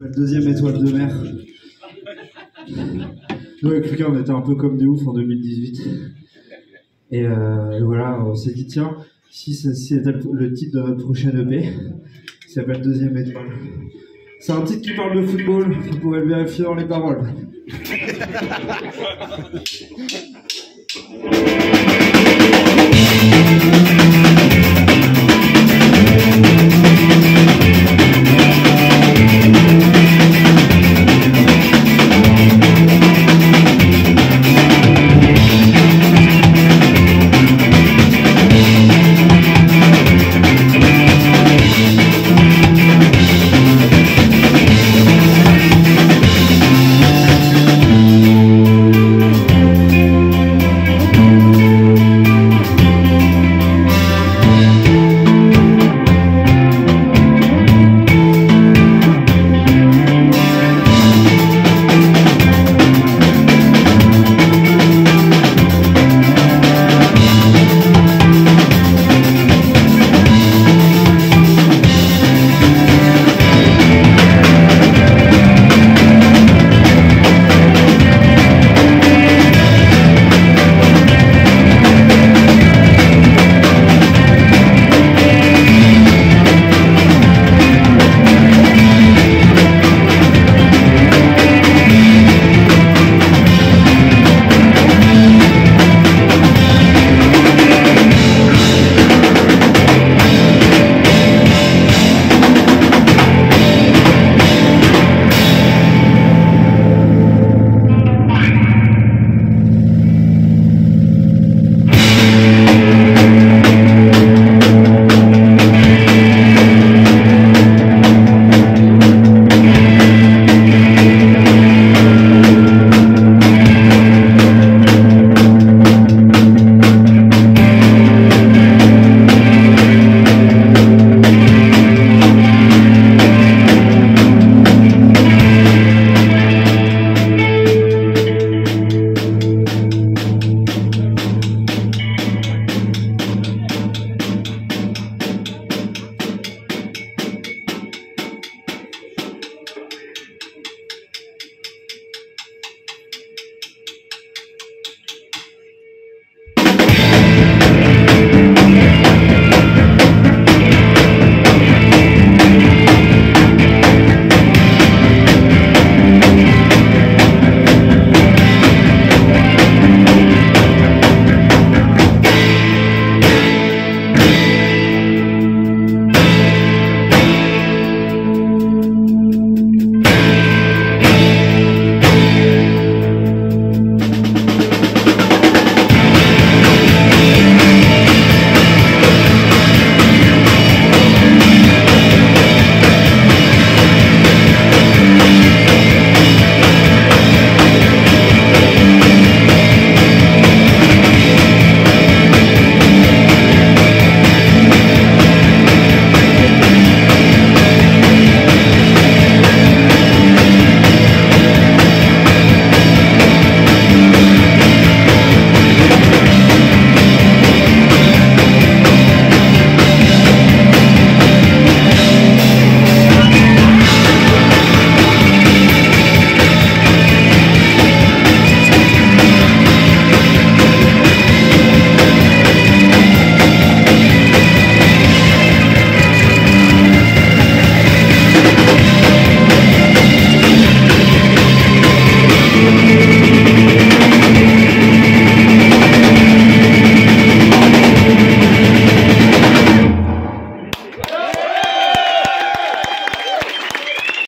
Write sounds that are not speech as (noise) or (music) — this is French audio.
La deuxième étoile de mer. Nous, avec Lucas, on était un peu comme des ouf en 2018. Et euh, voilà, on s'est dit, tiens, si c'était le titre de notre prochaine EP, qui s'appelle Deuxième étoile. C'est un titre qui parle de football, vous pouvez le vérifier dans les paroles. (laughs)